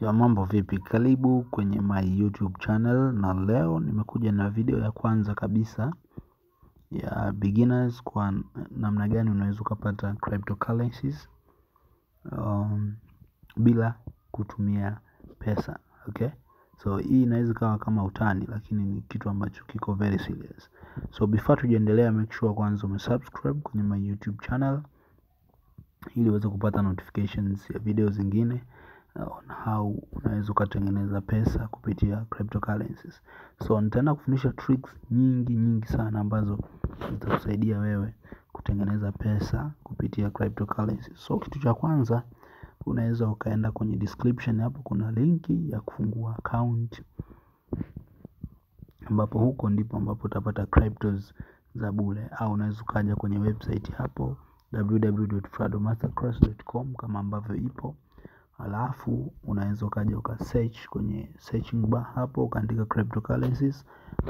Ya mambo vipi, karibu kwenye my YouTube channel na leo nimekuja na video ya kwanza kabisa ya beginners kwa namna gani unaweza ukapata cryptocurrencies um, bila kutumia pesa okay? So hii inaweza kawa kama utani, lakini ni kitu ambacho kiko very serious. So before tujaendelea, make sure kwanza umesubscribe kwenye my YouTube channel ili uweze kupata notifications ya video zingine on how unaweza ukatengeneza pesa kupitia cryptocurrencies. So nitaenda kufundisha tricks nyingi nyingi sana ambazo zitakusaidia wewe kutengeneza pesa kupitia cryptocurrencies. So kitu cha kwanza unaweza ukaenda kwenye description hapo, kuna linki ya kufungua account ambapo huko ndipo ambapo utapata cryptos za bure, au unaweza ukaja kwenye website hapo www.fradomasterclass.com kama ambavyo ipo, alafu unaweza ukaja uka search kwenye searching bar hapo ukaandika cryptocurrencies,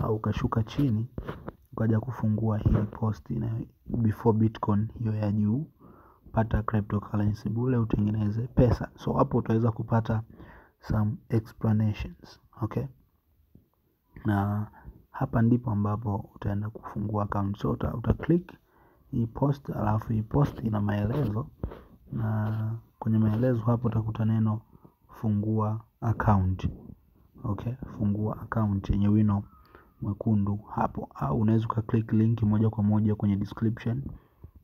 au ukashuka chini ukaja kufungua hii post na before bitcoin hiyo ya juu, pata cryptocurrency bure utengeneze pesa. So hapo utaweza kupata some explanations okay, na hapa ndipo ambapo utaenda kufungua account. So uta click hii post, alafu hii post ina maelezo, na kwenye maelezo hapo utakuta neno fungua account okay, fungua account yenye wino mwekundu hapo, au unaweza uka click link moja kwa moja kwenye description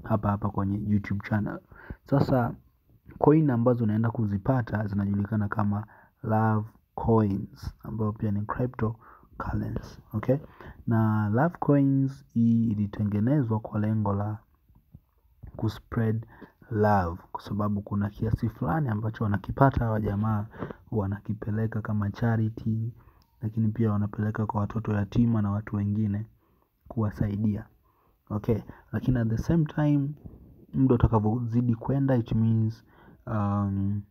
hapa hapa kwenye YouTube channel. Sasa coin ambazo unaenda kuzipata zinajulikana kama Love Coins ambayo pia ni crypto currency. okay. Na Love Coins hii ilitengenezwa kwa lengo la kuspread love, kwa sababu kuna kiasi fulani ambacho wanakipata hawa jamaa, wanakipeleka kama charity, lakini pia wanapeleka kwa watoto yatima na watu wengine kuwasaidia okay. Lakini at the same time mdo utakavyozidi kwenda it means um,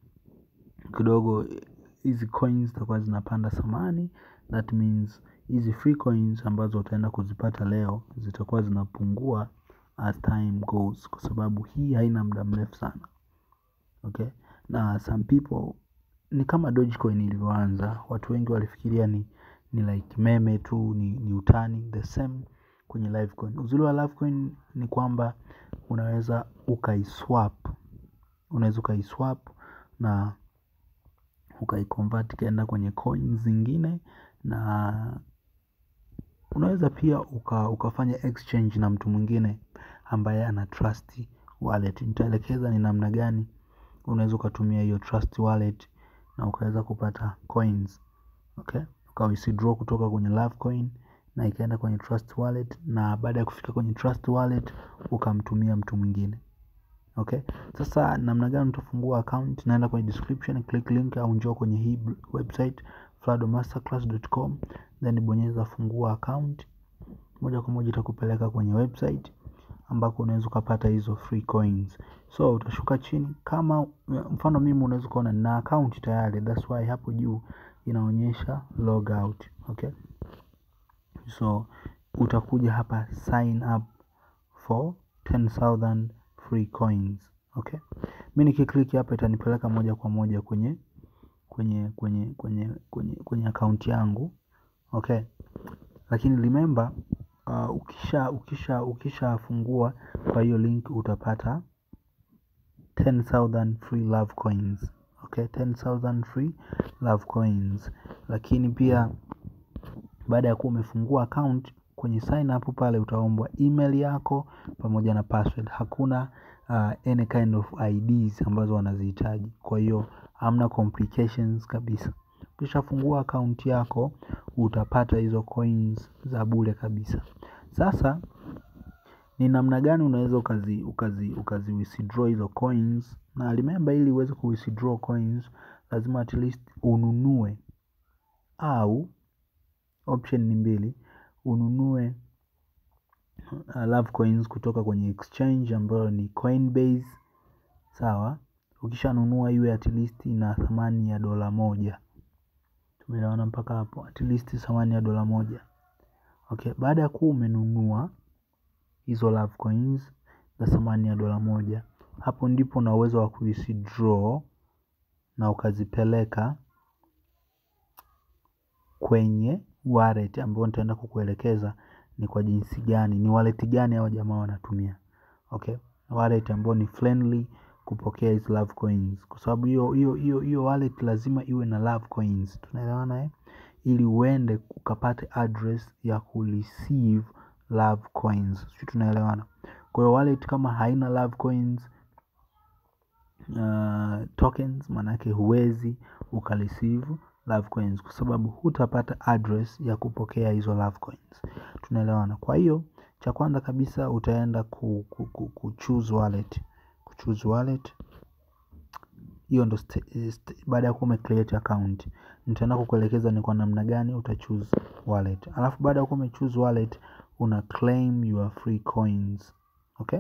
kidogo hizi coins zitakuwa zinapanda thamani. That means hizi free coins ambazo utaenda kuzipata leo zitakuwa zinapungua as time goes, kwa sababu hii haina muda mrefu sana okay. Na some people ni kama Dogecoin ilivyoanza, watu wengi walifikiria ni, ni like meme tu, ni, ni utani. The same kwenye Livecoin. Uzuri wa Livecoin ni kwamba unaweza ukaiswap, unaweza ukaiswap na ukaiconvert ikaenda kwenye coin zingine, na unaweza pia uka, ukafanya exchange na mtu mwingine ambaye ana trust wallet. Nitaelekeza ni namna gani unaweza ukatumia hiyo trust wallet na ukaweza kupata coins okay, uka withdraw kutoka kwenye Lovecoin na ikaenda kwenye trust wallet, na baada ya kufika kwenye trust wallet ukamtumia mtu mwingine okay. Sasa namna gani utafungua account? Naenda kwenye description, click link au njoo kwenye hii website fradomasterclass.com, then bonyeza fungua account. Moja kwa moja itakupeleka kwenye website ambako unaweza ukapata hizo free coins. So utashuka chini, kama mfano mimi unaweza ukaona na account tayari, that's why hapo juu inaonyesha log out okay. So utakuja hapa sign up for 10000 free coins okay. Mimi nikiklik hapa itanipeleka moja kwa moja kwenye kwenye kwenye kwenye kwenye kwenye account yangu. Okay, lakini remember uh, ukisha ukisha ukishafungua kwa hiyo link utapata 10000 free love coins. Okay, 10000 free love coins. Lakini pia baada ya kuwa umefungua account kwenye sign up pale utaombwa email yako pamoja na password. Hakuna uh, any kind of IDs ambazo wanazihitaji, kwa hiyo hamna complications kabisa. Ukishafungua account yako utapata hizo coins za bure kabisa. Sasa ni namna gani unaweza ukazi ukazi ukazi withdraw hizo coins? Na remember, ili uweze ku withdraw coins lazima at least ununue, au option ni mbili, ununue uh, love coins kutoka kwenye exchange ambayo ni Coinbase, sawa. Ukishanunua iwe at least ina thamani ya dola moja. Tumeelewana mpaka hapo? At least thamani ya dola moja. Okay, baada ya kuwa umenunua hizo love coins za thamani ya dola moja, hapo ndipo na uwezo wa kuwithdraw na ukazipeleka kwenye wallet ambayo nitaenda kukuelekeza ni kwa jinsi gani, ni wallet gani hao jamaa wanatumia. Okay, wallet ambayo ni friendly kupokea hizi love coins, kwa sababu hiyo hiyo hiyo hiyo wallet lazima iwe na love coins. Tunaelewana eh? Ili uende ukapate address ya ku receive love coins, sio? Tunaelewana? Kwa hiyo wallet kama haina love coins uh, tokens maanake huwezi uka receive love coins kwa sababu hutapata address ya kupokea hizo love coins. Tunaelewana? Kwa hiyo cha kwanza kabisa utaenda ku, ku, ku, ku choose wallet, ku choose wallet hiyo ndo baada ya kuwa umecreate account, nitaenda kukuelekeza ni kwa namna gani uta choose wallet. Alafu baada ya kuwa umechoose wallet una claim your free coins. Okay,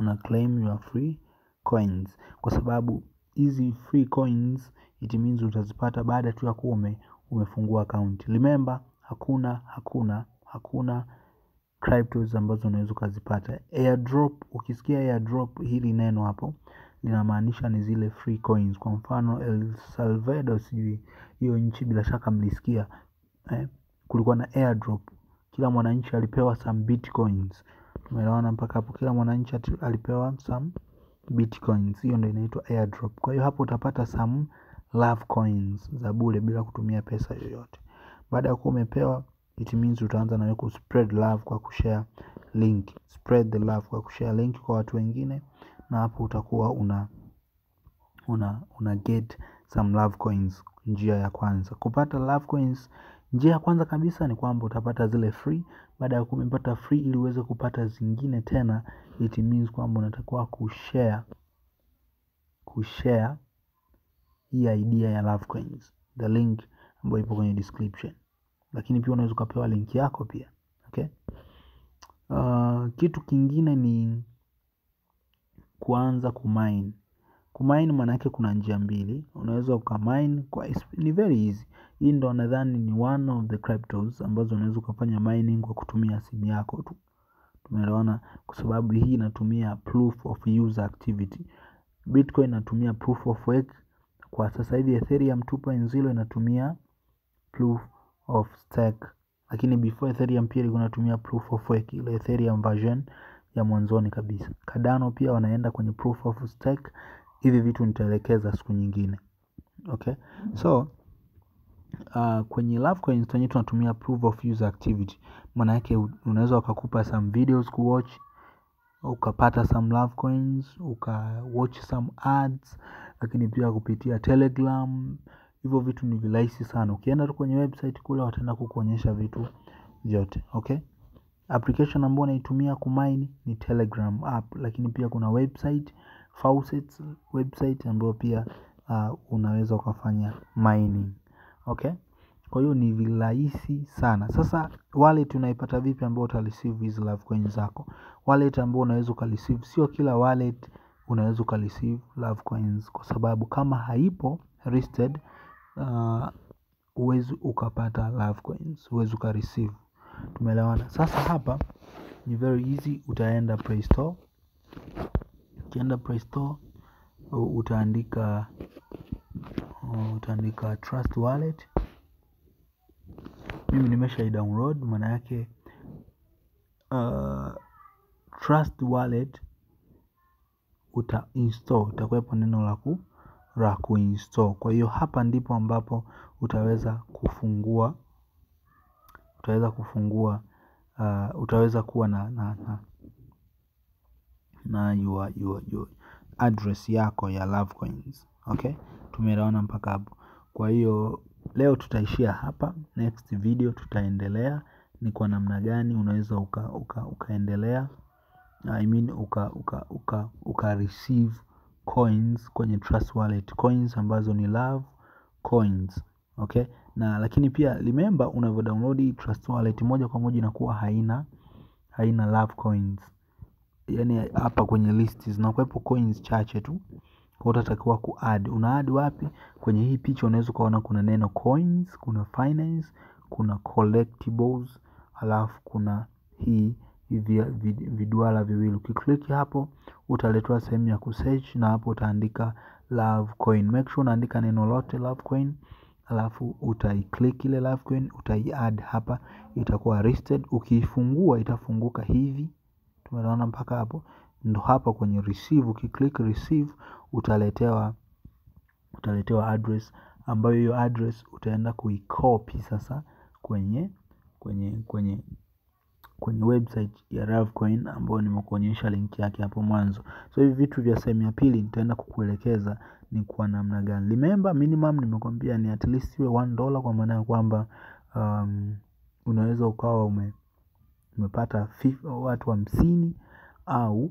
una claim your free coins kwa sababu hizi free coins it means utazipata baada tu ya kuwa ume, umefungua account. Remember, hakuna hakuna hakuna cryptos ambazo unaweza ukazipata. Airdrop, ukisikia airdrop hili neno hapo linamaanisha ni zile free coins. Kwa mfano El Salvador, sijui hiyo nchi, bila shaka mlisikia eh, kulikuwa na airdrop, kila mwananchi alipewa some bitcoins. Tumeelewana mpaka hapo? Kila mwananchi alipewa some bitcoins, hiyo ndio inaitwa airdrop. Kwa hiyo hapo utapata some love coins za bure bila kutumia pesa yoyote. Baada ya kuwa umepewa, it means utaanza nawe ku spread love kwa kushare link, spread the love kwa kushare link kwa watu wengine, na hapo utakuwa una una una get some love coins. Njia ya kwanza kupata love coins, njia ya kwanza kabisa ni kwamba utapata zile free. Baada ya kumepata free, ili uweze kupata zingine tena, it means kwamba unatakiwa kushare kushare hii idea ya love coins, the link ambayo ipo kwenye description, lakini pia unaweza ukapewa link yako pia. Okay, uh, kitu kingine ni kuanza kumine. Kumine maana yake kuna njia mbili, unaweza ukamine kwa, ni very easy. Hii ndo nadhani ni one of the cryptos ambazo unaweza ukafanya mining kwa kutumia simu yako tu. Tumeelewana? Kwa sababu hii inatumia proof of user activity. Bitcoin inatumia proof of work. Kwa sasa hivi Ethereum 2.0 inatumia proof of stake, lakini before Ethereum pia ilikuwa inatumia proof of work, ile Ethereum version ya mwanzoni kabisa. Cardano pia wanaenda kwenye proof of stake. Hivi vitu nitaelekeza siku nyingine. Okay, so uh, kwenye love coins tunye tunatumia proof of user activity, maana yake unaweza ukakupa some videos kuwatch ukapata some love coins, uka watch some ads, lakini pia kupitia Telegram. Hivyo vitu ni virahisi sana, ukienda tu kwenye website kule wataenda kukuonyesha vitu vyote. Okay, application ambayo naitumia kumine ni Telegram app, lakini pia kuna website Faucets website ambayo pia uh, unaweza ukafanya mining. Okay, kwa hiyo ni virahisi sana. Sasa wallet unaipata vipi ambao uta receive hizi love coins zako? Wallet ambao unaweza ukareceive, sio kila wallet unaweza ukareceive love coins, kwa sababu kama haipo listed uh, huwezi ukapata love coins, huwezi ukareceive. Tumeelewana? Sasa hapa ni very easy, utaenda Play Store. Ukienda Play Store utaandika utaandika Trust Wallet. Mimi nimesha download, maana yake uh, Trust Wallet uta install, utakuwepo neno la ku la kuinstall. Kwa hiyo hapa ndipo ambapo utaweza kufungua utaweza kufungua uh, utaweza kuwa na na, na, na your, your, your address yako ya love coins. Okay, tumeelewana mpaka hapo. Kwa hiyo leo tutaishia hapa, next video tutaendelea ni kwa namna gani unaweza uka, uka, ukaendelea I mean uka, uka, uka, uka receive coins kwenye Trust Wallet, coins ambazo ni love coins. Okay, na lakini pia remember unavyo download Trust Wallet moja kwa moja inakuwa haina haina love coins, yani hapa kwenye list zinakuwepo coins chache tu, kwa utatakiwa ku add. Una add wapi? Kwenye hii picha unaweza ukaona kuna neno coins, kuna finance, kuna collectibles, alafu kuna hii viduara viwili. Ukiklik hapo utaletwa sehemu ya kusearch na hapo utaandika love coin. Make sure unaandika neno lote love coin, alafu utaiklik ile Love coin utaiadd hapa itakuwa listed ukiifungua itafunguka hivi tumeona mpaka hapo ndo hapa kwenye receive ukiclick receive utaletewa utaletewa address ambayo hiyo address utaenda kuicopy sasa kwenye kwenye kwenye kwenye website ya Ravcoin ambayo nimekuonyesha link yake hapo mwanzo. So hivi vitu vya sehemu ya pili nitaenda kukuelekeza ni kwa namna gani. Remember minimum nimekwambia ni at least iwe 1 dollar kwa maana ya kwamba um, unaweza ukawa ume, umepata watu hamsini au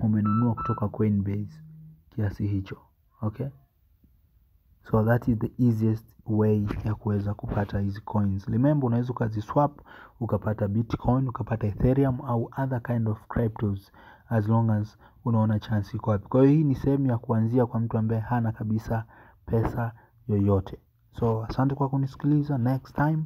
umenunua kutoka Coinbase kiasi hicho. Okay? So that is the easiest way ya kuweza kupata hizi coins. Remember unaweza ukaziswap ukapata Bitcoin, ukapata Ethereum au other kind of cryptos as long as unaona chance iko wapi. Kwa hiyo hii ni sehemu ya kuanzia kwa mtu ambaye hana kabisa pesa yoyote. So asante kwa kunisikiliza. Next time